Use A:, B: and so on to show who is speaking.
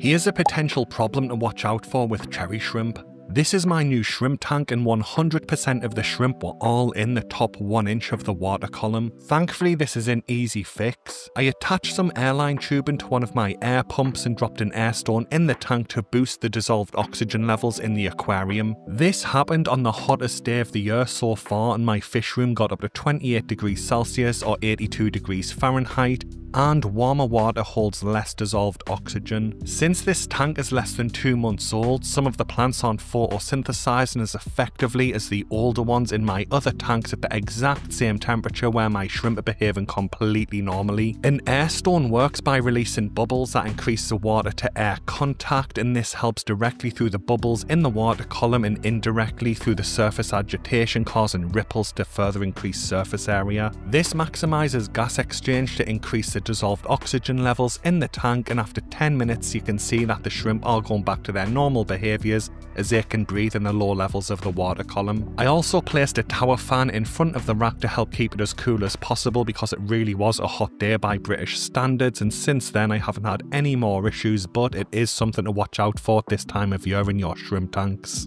A: Here's a potential problem to watch out for with cherry shrimp. This is my new shrimp tank and 100% of the shrimp were all in the top 1 inch of the water column. Thankfully this is an easy fix. I attached some airline tubing to one of my air pumps and dropped an air stone in the tank to boost the dissolved oxygen levels in the aquarium. This happened on the hottest day of the year so far and my fish room got up to 28 degrees Celsius or 82 degrees Fahrenheit and warmer water holds less dissolved oxygen. Since this tank is less than 2 months old, some of the plants aren't photosynthesizing as effectively as the older ones in my other tanks at the exact same temperature where my shrimp are behaving completely normally. An air stone works by releasing bubbles that increase the water to air contact and this helps directly through the bubbles in the water column and indirectly through the surface agitation causing ripples to further increase surface area. This maximizes gas exchange to increase the dissolved oxygen levels in the tank and after 10 minutes you can see that the shrimp are going back to their normal behaviours as they can breathe in the low levels of the water column. I also placed a tower fan in front of the rack to help keep it as cool as possible because it really was a hot day by British standards and since then I haven't had any more issues but it is something to watch out for this time of year in your shrimp tanks.